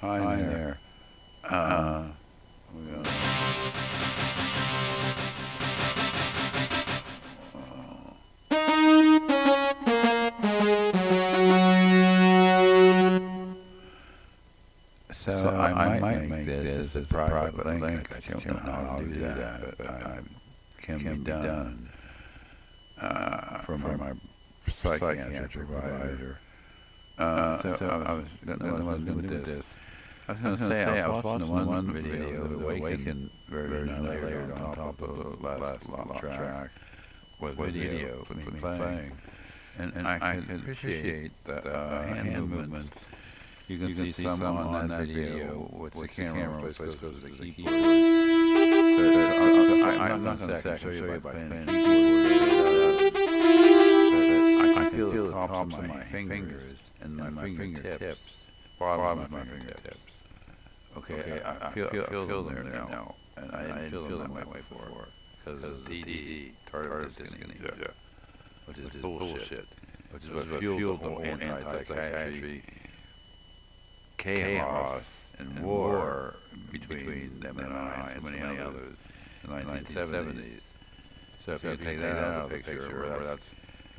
Hi, Hi there. there. Uh, So, so I, I, might make this as a private, private link. I don't know how to do that, but, but I can, can be done uh, from, from my psychiatric provider. Uh, so, so I was, I don't know what was going to do this. I was going to say, I was watching the one video of the Awaken version layered on top of the last lot track with video of me playing. And, and I, I could appreciate the uh, hand movements you can, you can see, see some on, that video with, with the camera, goes to the keyboard. So, so, I, am not going to show you by playing the keyboard. I, I feel the tops of my fingers and my, my fingertips, bottom of my fingertips. Okay, okay I, I feel, feel, feel, feel them there now, and I didn't feel them that way before because of TD, tardive dyskinesia, which is bullshit, which is what fueled the whole anti-psychiatry chaos and war between them and I and many others in the 1970s. So if you take that out of the picture, that's,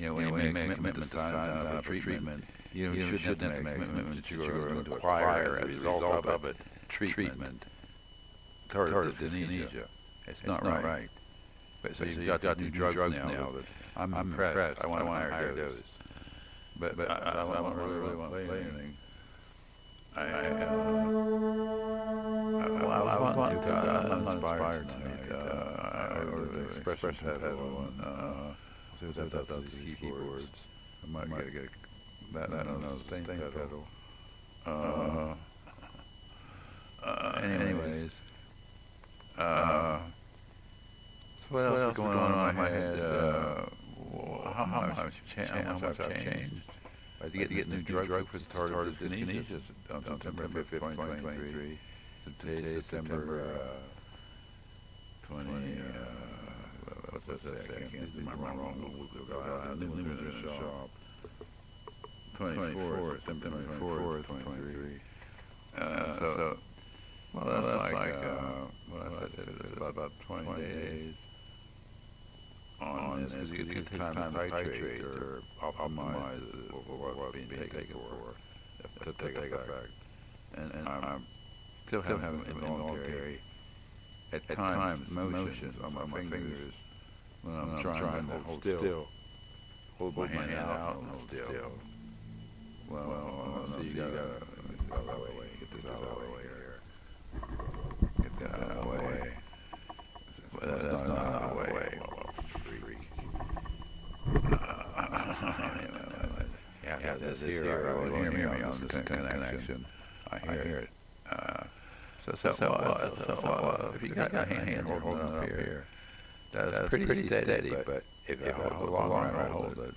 you know, when you make a commitment to sign treatment, you, you shouldn't have to make a commitment that you are going to acquire as a result of it treatment tardive dyskinesia. It's not right. But so you've got to do drugs now that I'm impressed. I want a higher dose. But, but I, I, don't really, really want to play anything. I, uh, well, I was wanting to, uh, I'm not inspired tonight. Uh, I ordered an expression pedal and, uh, see what that does to these keyboards. I might, might get that, I don't know, stain pedal. Uh, uh, anyways, uh, so what else is going on in my head? Uh, how, how much, how much I've changed? I had to get, to get new drug, drug for the tardive dyskinesia on September 5th, 2023. Today's September uh, 20, uh, what's that? I can't do my wrong. I knew it was in the shop. 24th, September 24th, 23. Uh, so, well, that's, well, that's like, like uh, what I said, it's about, about 20 days on this because you can take time to titrate or optimize what's being taken for to take effect. And, and I'm still having involuntary, at times, motions on my fingers when I'm trying to hold still. Hold my hand out and hold still. Well, well, see, you gotta, get this out of the way here. Get that out of the way. That's not out of the way. yeah, yeah, this here, here I hear me on this con connection. I hear, it. Uh, so, so, so, uh, so, so uh, if you got a hand holding it up here, that's, that's pretty, pretty steady, steady, but if you hold it long I hold it,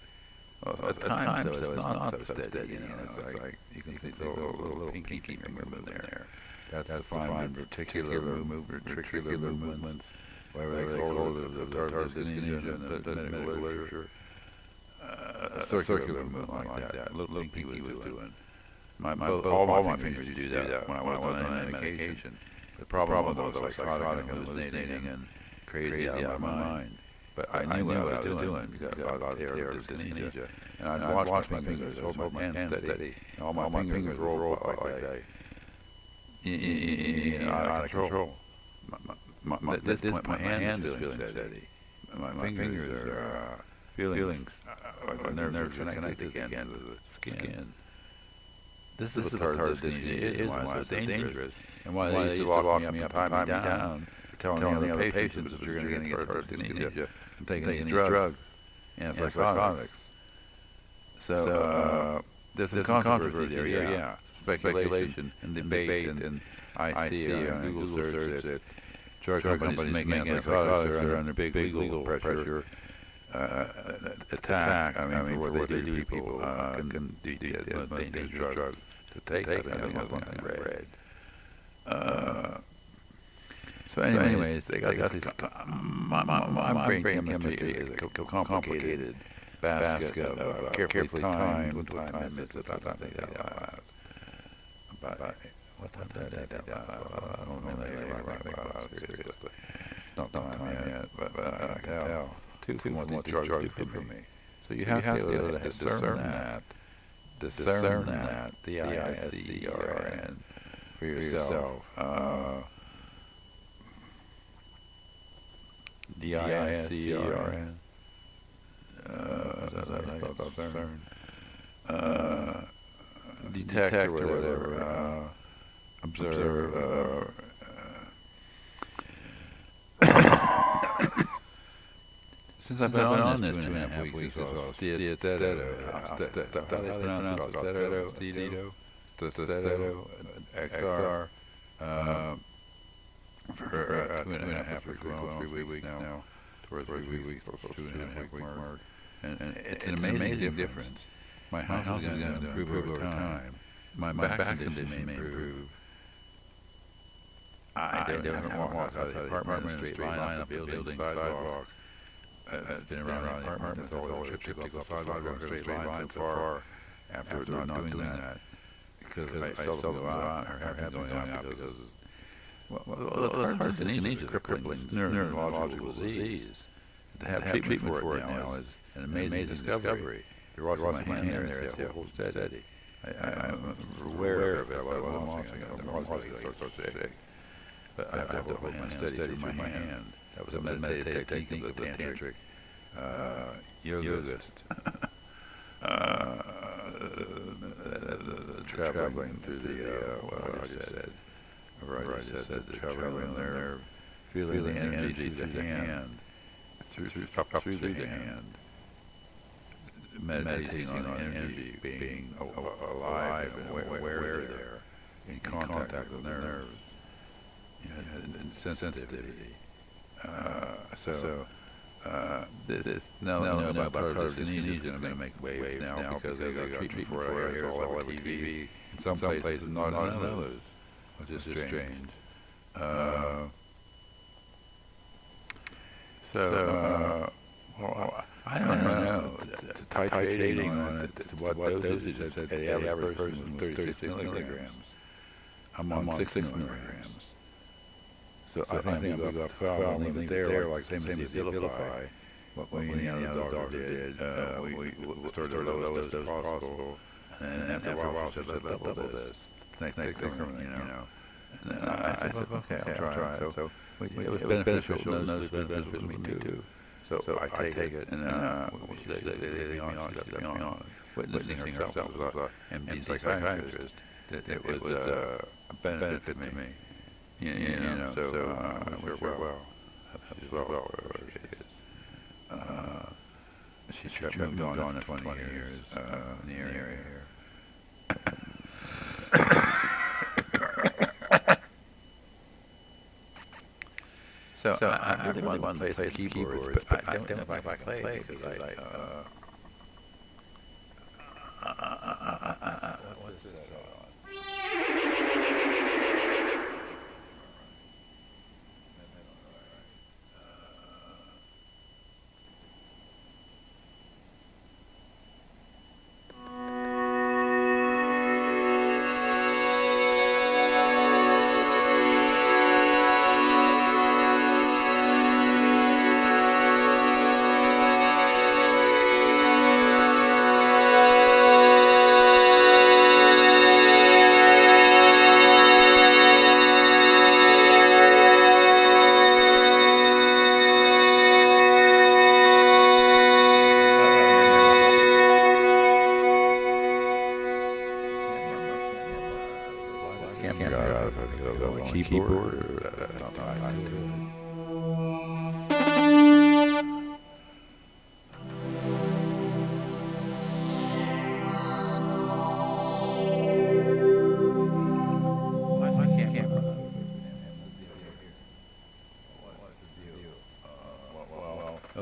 well, at times, so it's not so steady, you know, it's like, you can see the little, little pinky finger movement there. That's, that's defined particular movement, particular movements, whatever they call it, the in the medical literature uh, a, circular, movement like, like that. Little, little pinky was doing. My, my, both, all, all my fingers do that when I was on medication. The problem was I was psychotic and hallucinating and crazy out of my mind. But I knew what I was doing because I was tardive dyskinesia. And I'd watch my fingers, hold my hand steady. and All my fingers roll up like that. Out of control. At this point, my hand is feeling steady. My fingers are feelings, feelings uh, uh, nerves, nerves are connected, connected again to the skin. skin. This, this is what tardive dyskinesia is, and why it's so dangerous, and why, they used to walk me up and tie me down, telling, telling the other patients that you're going to get dyskinesia and taking these drugs and psychotics. So, uh, there's some controversy there, yeah. yeah. Speculation and debate, and I see on Google search that drug companies making antipsychotics are under big legal pressure uh, attack. I mean, I mean for what they do to people uh, can, can the most dangerous drugs, drugs to take. I think one thing I read. Uh, so, anyways, so anyways, they got, they got this. My, my, my, my brain, brain chemistry is a complicated basket of uh, carefully timed, with time limits that I think out loud. But what I don't know about it, seriously. Not time yet, but uh, I can tell. Two from what do for me. So you have to be able to discern that, discern that, D-I-S-C-E-R-N, for yourself. Uh, uh, D-I-S-C-E-R-N. Uh, is that how you spell discern? Uh, detect or whatever, uh, observe, Since I've been on this two and a half weeks, it's Austedo, how they pronounce it, Steado, Steado, Steado, XR, for uh, two and a half weeks, well, three weeks now, towards three weeks, two and a half week mark. And, and it's an amazing difference. My house is going to improve over time. My, my back condition may improve. I don't have to walk outside the apartment in a straight line up the building sidewalk. Uh, It's been around the apartment, it's always a trip to go sidewalk in a straight line so far after not doing that. Because I seldom go out, or have been going out because, well, well, it's hard to disease, it's a crippling neurological disease. To have treatment for it now is an amazing discovery. You're watching my hand there, it's hold steady. I, I'm aware of it, but I'm watching it, I'm watching it, start to shake. But I have to hold my hand steady through my hand. That was a meditative technique of the tantric uh, yogist. uh, traveling through the, uh, what I just said, I just said, the traveling there, feeling the energy through the hand, through, through, through the hand, meditating on energy, being alive and aware there, in contact with the nerves, and sensitivity. Uh, so, uh, this, this now, now, now about Tardinesia is going to make waves now because they got treatment for it. It's all over TV. In some, some places, not in others, which is strange. Uh, so, uh, well, I don't know. The Titrating on it to what dosage it said the average person was 36 milligrams. I'm on 6 milligrams. So, so I think, I think we go up 12, I'll leave it. there, like same, same as Abilify. What we, know, the doctor, doctor did, uh, we, we, we started the lowest dose possible, and after a while, said, let's double this, next increment, you know. And then I, I said, okay, I'll try it. So it was beneficial, no, no, it was beneficial to me too. So, so I take it, and uh, they, they, they, they, she left me on, witnessing herself as a MD psychiatrist, that it was uh, a benefit to me. You, you, you know, so, so uh, I wish her well. As well, well wherever she is. Uh, she's she moved, on, for 20 years, years uh, in the area here. so, so I, I, really want, want to play keyboards, but, I don't know if I can play because I, uh,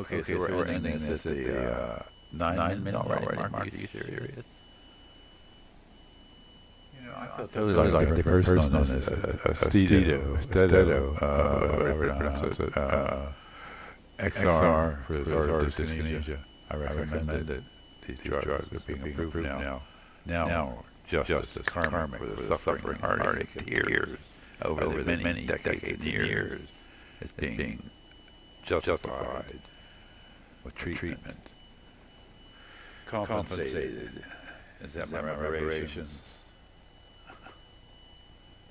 Okay, okay so, we're, so we're ending, ending this at the uh, uh, nine, nine minute already, already mark. Are you serious? You know, I felt totally like, like a different person on this. Uh, uh, Stedo, Stedo, uh, whatever you pronounce it, uh, XR for the dyskinesia. I recommend that these drugs are being approved now. Now, justice, karma for the suffering heartache and tears over, the many decades and years is being justified with treatment, compensated, is that my reparations?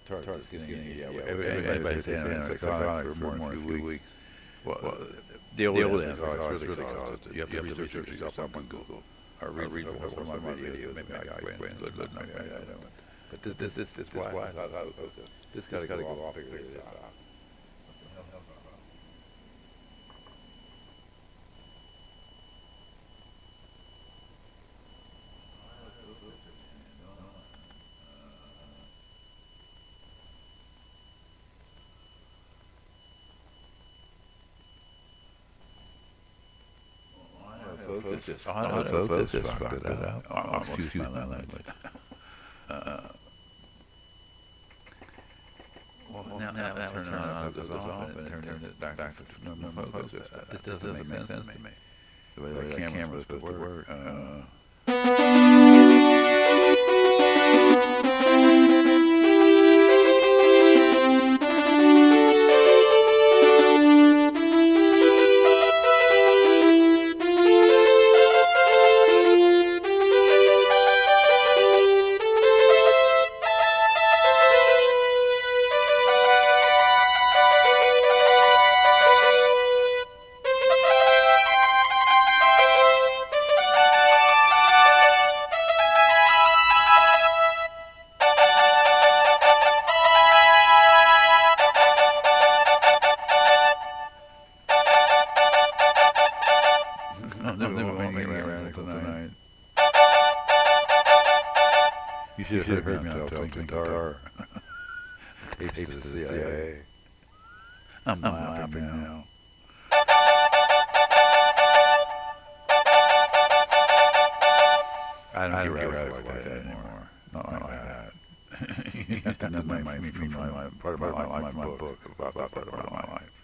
Tartar's getting, yeah, everybody's had antipsychotics for more than a few weeks. Well, the old antipsychotics really caused it. You have to research yourself on Google. Or read, read some of my videos, maybe I explain good, good enough, I don't. But this, this, this, this, why, okay, this gotta go off, figure this out. Focus. Autofocus fucked it up. Oh, excuse my language. Uh, well, now, now, now turn it on, focus off, and it turns it back to normal focus. This doesn't make sense to me. The way the camera's supposed to work. Uh, should have heard me on Tilting Guitar. Tapes to the CIA. I'm laughing now. I don't, I don't get radical like that anymore. Not like that. you have to know my, my, my, my, part of my life, my book about that part of my life.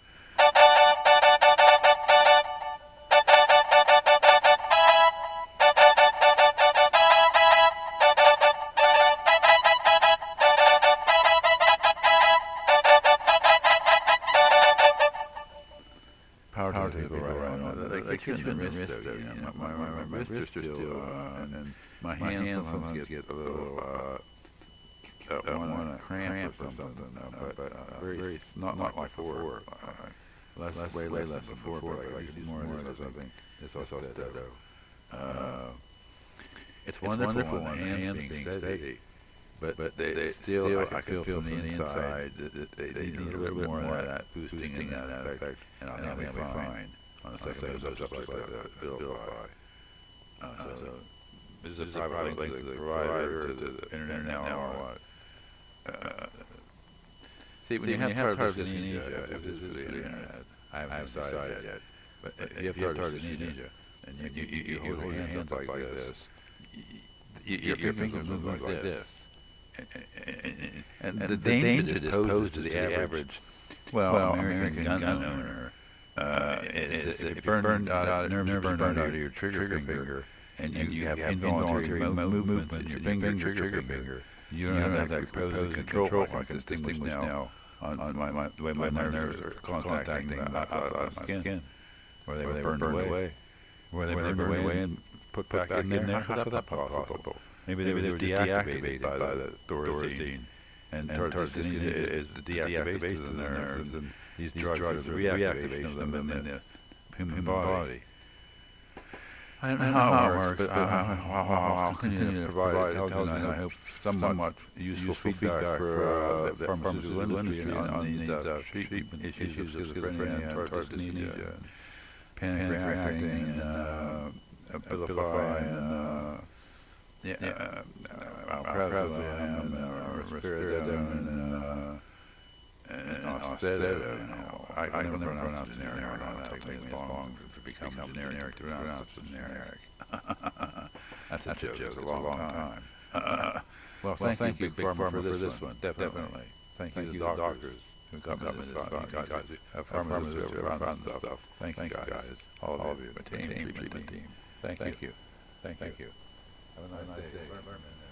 On. They, they keep me wrist, though, you know, my, my, my, my wrists are still, uh, and, and my hands sometimes get a little, uh, uh, want to cramp or something, uh, but uh, very, not, not like before. Uh, less, less, way less, less than before, but like, like more those, I. It's all steady. Uh, it's wonderful, wonderful the hands being steady. But, but they, they still, still, I can feel from the inside that, that they, they, need a little bit more of that boosting and that, that effect, and I'll, be fine. fine. On the second goes up just like that, Vilify. Uh, so, is it a private link to the provider, to the internet now, or what? Uh, see, when, see, you, when have tardive dyskinesia, if this is the internet, I haven't decided yet, but if you have tardive dyskinesia, and you, you, you, you hold your hands up like this, your fingers move like this, and, and the, the danger that this poses to the average, well, well American, American gun, gun owner, uh, is if you burned out, nerves nerve burned out of your trigger, trigger finger, and you, you have involuntary mo movements in your finger, trigger, trigger finger, you don't, you don't have that repose control, control I can distinguish now on, on my, my, the way my, my nerves are contacting the outside of my skin, where they were burned away, where they burned away and put back in there. How is that possible? Maybe they, were just deactivated, by, the Thorazine. And, and Thorazine is, the deactivation of the nerves, and these, these drugs, drugs are the reactivation of them in the, in the human, body. I don't know how, it works, but, uh, I'll continue to provide intelligent and I hope somewhat useful feedback for uh, the pharmaceutical industry on these uh, treatment issues of schizophrenia and tardive panic reacting, and uh, abilify, and. Uh, uh, alprazolam and uh, risperidone uh, Austedo. You know, I, I can never pronounce generic. I don't know. It takes me as long to become generic to pronounce generic. That's a joke. It's a long, long time. Uh, well, thank, thank you, Big Pharma, for this one. Definitely. Thank, thank you, the doctors who got me this far. You guys have farmers who have found stuff. Thank you, guys. All of you, my team, treatment team. Thank you. Thank you. Have a nice, nice day. day.